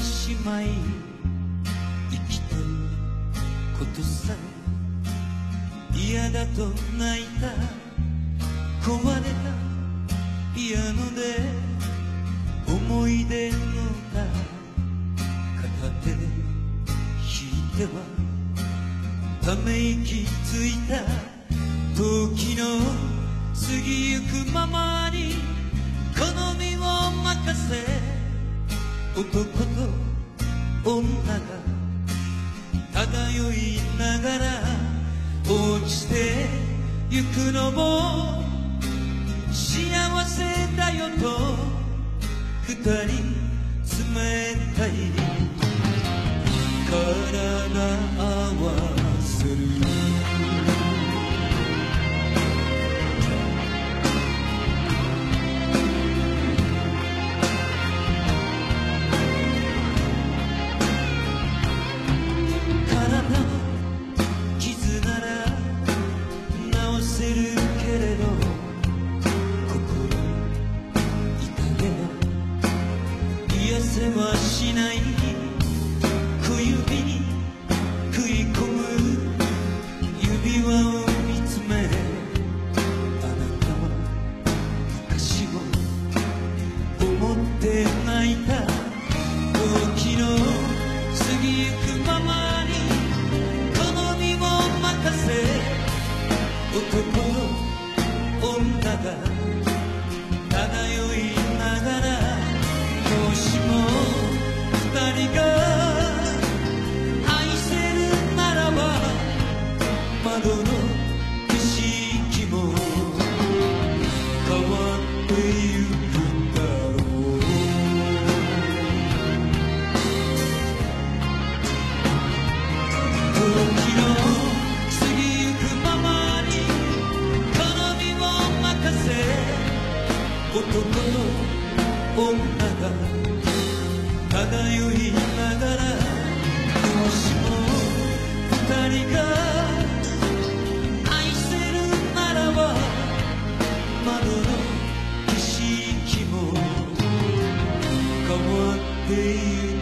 しまい生きてることさ嫌だと泣いた壊れたピアノで思い出の歌片手で弾いてはため息ついた時の過ぎゆくまま男と女が漂いながら落ちてゆくのも幸せだよと二人冷たい体せはしない景色も変わってゆくだろう。時の過ぎゆくままに好みを任せ男と女が漂いながら窓の景色も変わっている。